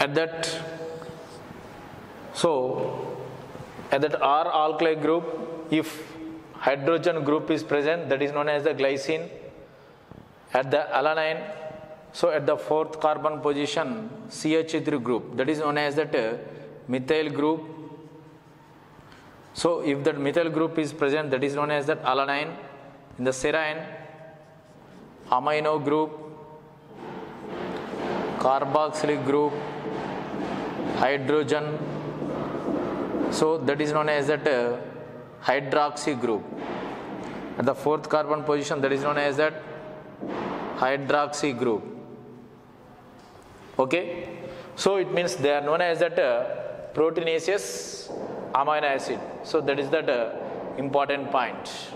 at that so at that R alkali group if hydrogen group is present that is known as the glycine at the alanine so at the fourth carbon position CH3 group that is known as that uh, methyl group. So if that methyl group is present that is known as that alanine. In the serine amino group carboxylic group hydrogen. So that is known as that uh, hydroxy group. At the fourth carbon position that is known as that hydroxy group. Okay? So it means they are known as that uh, proteinaceous amino acid. So that is that uh, important point